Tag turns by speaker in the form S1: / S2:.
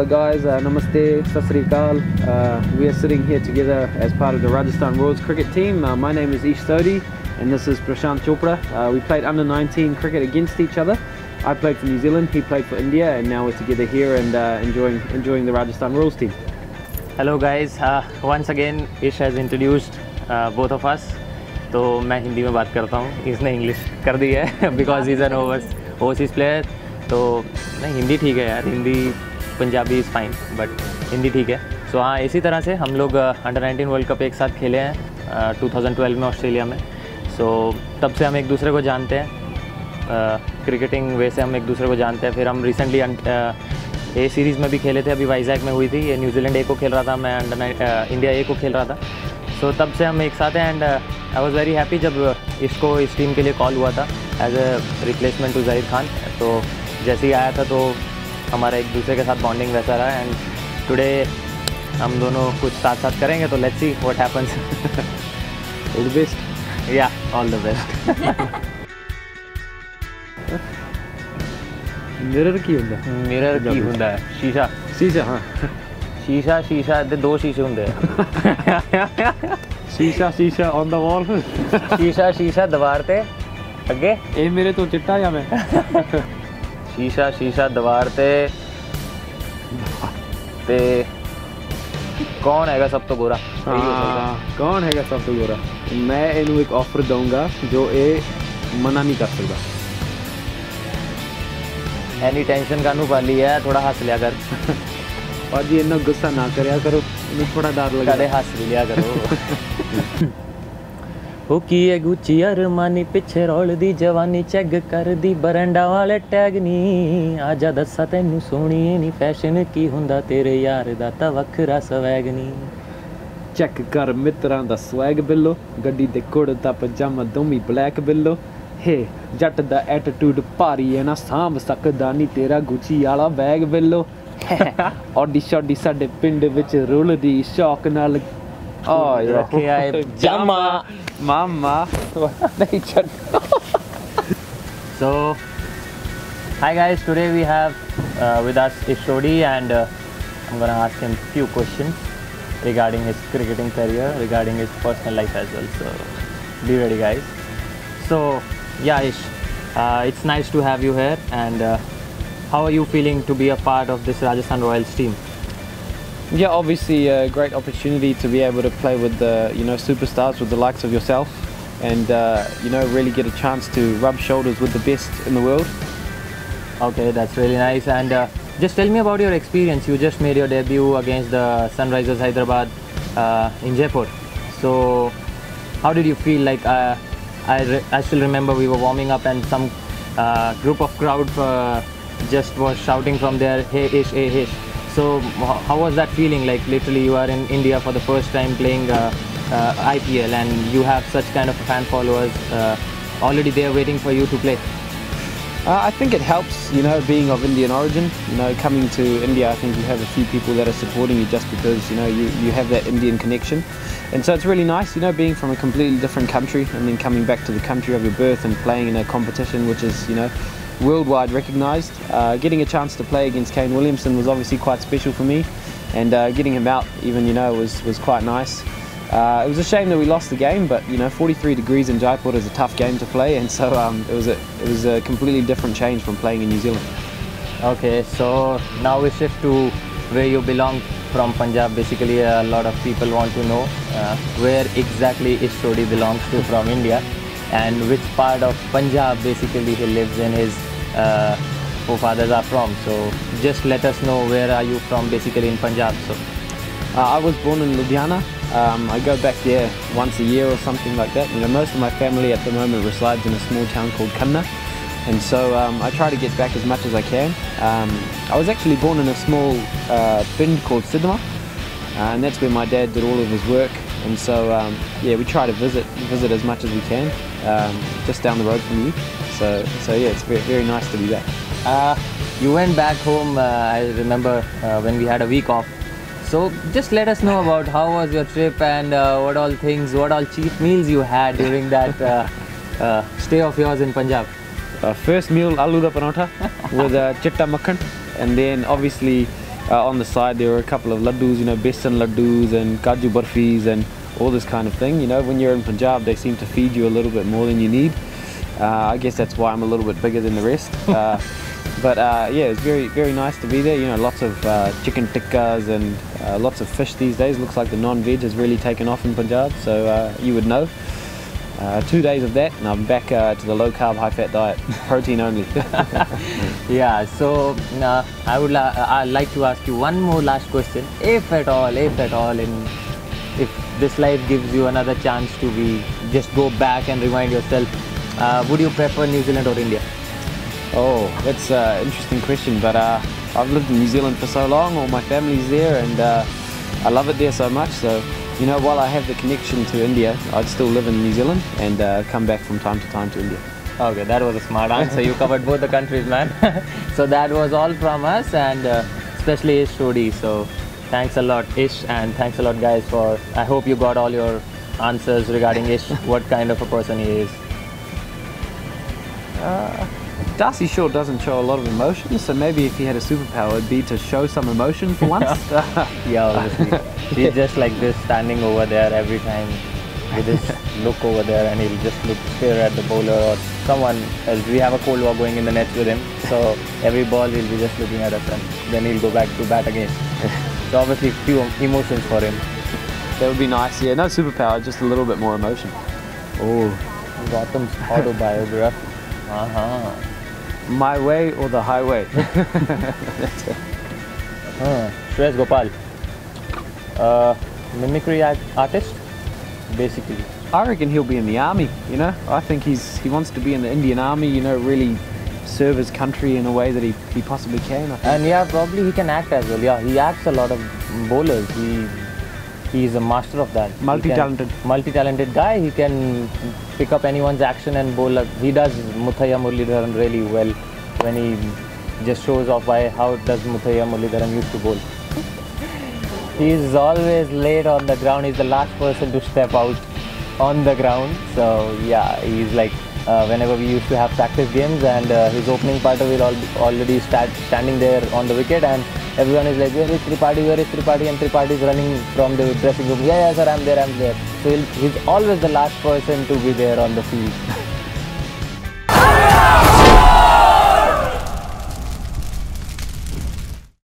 S1: Hello guys, uh, Namaste, Sasrikal. Uh, we are sitting here together as part of the Rajasthan Royals cricket team. Uh, my name is Ish Sodhi and this is Prashant Chopra. Uh, we played under 19 cricket against each other. I played for New Zealand, he played for India and now we're together here and uh, enjoying, enjoying the Rajasthan Royals team.
S2: Hello guys once again इश has introduced both of us तो मैं हिंदी में बात करता हूँ इसने English कर दी है because is an over overseas player तो नहीं हिंदी ठीक है यार Hindi Punjabi is fine but Hindi ठीक है। सो so, हाँ इसी तरह से हम लोग अंडर नाइनटीन वर्ल्ड कप एक साथ खेले हैं टू थाउज़ेंड ट्वेल्व में ऑस्ट्रेलिया में। सो so, तब से हम एक दूसरे को जानते हैं। क्रिकेटिंग वे से हम एक दूसरे को जानते हैं। फिर हम रिसेंटली ए सीरीज़ में भी खेले थे। अभी वाइजैक में हुई थी। ये न्यूजीलैंड ए को खेल रहा था। मैं अंडर नाइन इंडिया ए को खेल रहा था। सो so, तब से हम एक साथ हैं and I was very happy जब इसको इस टीम के लिए कॉल हुआ था। As a replacement to Zaheer Khan तो जैसे ही आया था तो हमारा एक दूसरे के साथ बॉन्डिंग वैसा रहा एंड टुडे हम दोनों कुछ साथ साथ करेंगे तो let's see what happens
S1: All the best.
S2: या ऑल द बेस्ट
S1: Mirror ਕੀ ਹੁੰਦਾ?
S2: ਮਿਰਰ ਕੀ ਹੁੰਦਾ ਹੈ ਸ਼ੀਸ਼ਾ
S1: ਸ਼ੀਸ਼ਾ ਹਾਂ
S2: ਸ਼ੀਸ਼ਾ ਸ਼ੀਸ਼ਾ ਦੇ ਦੋ ਸ਼ੀਸ਼ੇ ਹੁੰਦੇ ਆ
S1: ਸ਼ੀਸ਼ਾ ਸ਼ੀਸ਼ਾ ਔਨ ਦਾ ਵਾਲ
S2: ਸ਼ੀਸ਼ਾ ਸ਼ੀਸ਼ਾ ਦੀਵਾਰ ਤੇ ਅੱਗੇ
S1: ਇਹ ਮੇਰੇ ਤੋਂ ਚਿੱਟਾ ਜਾਂ ਮੈਂ
S2: ਸ਼ੀਸ਼ਾ ਸ਼ੀਸ਼ਾ ਦੀਵਾਰ ਤੇ ਤੇ ਕੌਣ ਹੈਗਾ ਸਭ ਤੋਂ ਗੋਰਾ ਇਹੀ ਹੋ ਸਕਦਾ।
S1: ਹਾਂ ਕੌਣ ਹੈਗਾ ਸਭ ਤੋਂ ਗੋਰਾ ਮੈਂ ਇਹਨੂੰ ਇੱਕ ਆਫਰ ਦਊਂਗਾ ਜੋ ਇਹ ਮਨਾ ਨਹੀਂ ਕਰ ਸਕਦਾ
S2: ਐਨੀ ਟੈਨਸ਼ਨ ਕਾਨੂੰ ਪਾਲੀ ਹੈ ਥੋੜਾ ਹੱਸ ਲਿਆ ਕਰ
S1: ਭਾਜੀ ਇੰਨਾ ਗੁੱਸਾ ਨਾ ਕਰਿਆ ਕਰੋ ਇਹਨੂੰ ਥੋੜਾ ਡਰ
S2: ਕਦੇ
S1: ਲੱਗਦਾ
S2: ਹੱਸ ਵੀ ਲਿਆ ਕਰੋ ਉਹ ਕੀ ਹੈ ਗੁੱਚੀ ਅਰਮਾਨੀ ਪਿੱਛੇ ਰੋਲਦੀ ਜਵਾਨੀ ਚੈੱਕ ਕਰਦੀ ਬਰੰਡਾ ਵਾਲੇ ਟੈਗ ਨਹੀਂ ਆ ਜਾ ਦੱਸਾਂ ਤੈਨੂੰ ਸੋਹਣੀਏ ਨਹੀਂ ਫੈਸ਼ਨ ਕੀ ਹੁੰਦਾ ਤੇਰੇ ਯਾਰ ਦਾ ਤਾਂ ਵੱਖਰਾ ਸਵੈਗ ਨਹੀਂ
S1: ਚੈੱਕ ਕਰ ਮਿੱਤਰਾਂ ਦਾ ਸਵੈਗ ਬਿੱਲੋ ਗੱਡੀ ਦੇ ਕੁੜਤਾ ਪਜਾਮਾ ਦੋਮੀ ਬਲੈਕ ਬਿੱਲੋ। ਹੇ ਜੱਟ ਦਾ ਐਟੀਟਿਊਡ ਭਾਰੀ ਹੈ ਨਾ ਸਾਂਭ ਸਕਦਾ ਨਹੀਂ ਤੇਰਾ ਗੁੱਚੀ ਵਾਲਾ ਬੈਗ ਬਿੱਲੋ। ਔਡੀ ਸ਼ਾਡੀ ਸਾਡੇ ਪਿੰਡ ਵਿੱਚ ਰੁਲਦੀ ਸ਼ੌਕ ਨਾਲ। ਓਏ
S2: ਰੱਖਿਆ ਏ ਪਜਾਮਾ।
S1: Mama, nature.
S2: so, hi guys. Today we have uh, with us Ish Sodhi, and uh, I'm gonna ask him few questions regarding his cricketing career, regarding his personal life as well. So, be ready, guys. So, yeah, Ish, uh, it's nice to have you here. And uh, how are you feeling to be a part of this Rajasthan Royals team?
S1: Yeah, obviously a great opportunity to be able to play with the you know superstars with the likes of yourself, and uh, you know really get a chance to rub shoulders with the best in the world.
S2: Okay, that's really nice. And uh, just tell me about your experience. You just made your debut against the Sunrisers Hyderabad uh, in Jaipur. So, how did you feel? Like, uh, I, I still remember we were warming up and some uh, group of crowd uh, just was shouting from there, "Hey Ish, hey Ish." So, how was that feeling? Like, literally, you are in India for the first time playing uh, uh, IPL, and you have such kind of fan followers uh, already there waiting for you to play.
S1: Uh, I think it helps, you know, being of Indian origin. You know, coming to India, I think you have a few people that are supporting you just because you know you, you have that Indian connection, and so it's really nice, you know, being from a completely different country and then coming back to the country of your birth and playing in a competition which is, you know, worldwide recognised. Uh, getting a chance to play against Kane Williamson was obviously quite special for me, and uh, getting him out, even you know, was was quite nice. Uh, it was a shame that we lost the game, but you know, 43 degrees in Jaipur is a tough game to play, and so um, it was a it was a completely different change from playing in New Zealand.
S2: Okay, so now we shift to where you belong from Punjab. Basically, a lot of people want to know uh, where exactly Ish Sodhi belongs to from India and which part of Punjab basically he lives in, his uh, forefathers are from. So just let us know where are you from basically in Punjab. So
S1: Uh, I was born in Ludhiana. Um, I go back there once a year or something like that. You know, most of my family at the moment resides in a small town called Khanna, and so um, I try to get back as much as I can. Um, I was actually born in a small uh, bin called Sidma, uh, and that's where my dad did all of his work. And so, um, yeah, we try to visit visit as much as we can, um, just down the road from you. So, so yeah, it's very, very nice to be back.
S2: Uh, you went back home, uh, I remember uh, when we had a week off. So just let us know about how was your trip and uh, what all things, what all cheap meals you had during that uh, uh, stay of yours in Punjab.
S1: Uh, first meal aloo da paratha with uh, chitta makhan, and then obviously uh, on the side there were a couple of laddus, you know, besan laddus and kaju barfis and all this kind of thing. You know, when you're in Punjab, they seem to feed you a little bit more than you need. Uh, I guess that's why I'm a little bit bigger than the rest. Uh, but uh, yeah, it's very very nice to be there. You know, lots of uh, chicken tikkas and uh, lots of fish these days. Looks like the non-veg has really taken off in Punjab, so uh, you would know. Uh, two days of that, and I'm back uh, to the low carb, high fat diet, protein only.
S2: Yeah, so uh, I would la- I'd like to ask you one more last question. If at all, if at all, in if this life gives you another chance to be just go back and remind yourself, uh, would you prefer New Zealand or India?
S1: oh, that's an interesting question, but uh, I've lived in New Zealand for so long, all my family's there, and uh, I love it there so much. So, you know, while I have the connection to India, I'd still live in New Zealand and uh, come back from time to time to India.
S2: Okay, that was a smart answer. You covered both the countries, man. so that was all from us, and uh, especially Ish Sodhi. So thanks a lot, Ish, and thanks a lot, guys. For I hope you got all your answers regarding Ish, what kind of a person he is.
S1: D'Arcy Short doesn't show a lot of emotion, so maybe if he had a superpower, it'd be to show some emotion for once.
S2: Yeah, obviously. He's just like this, standing over there every time with his look over there, and he'll just look stare at the bowler or someone else. We have a cold war going in the nets with him, so every ball he'll be just looking at us, and then he'll go back to bat again. so obviously, few emotions for him.
S1: that would be nice. Yeah, no superpower, just a little bit more emotion.
S2: Oh, Gautam's autobiography. Uh-huh.
S1: My way or the highway.
S2: Huh. Shreyas Gopal. Uh, mimicry artist, basically.
S1: I reckon he'll be in the army. You know, I think he's he wants to be in the Indian army. You know, really serve his country in a way that he, he possibly can.
S2: And yeah, probably he can act as well. Yeah, he acts a lot of bowlers. He he's a master of that. He
S1: Multi-talented.
S2: multi-talented guy. He can pick up anyone's action and bowl. He does Muttiah Muralitharan really well when he just shows off why how does Muttiah Muralitharan used to bowl. He's always late on the ground. He's the last person to step out on the ground. So yeah, he's like uh, whenever we used to have practice games and uh, his opening partner will al- already start standing there on the wicket and everyone is like, where is Tripathi, where is Tripathi? And Tripathi is running from the dressing room. Yeah, yeah, sir, I'm there, I'm there. He's always the last person to be there on the field.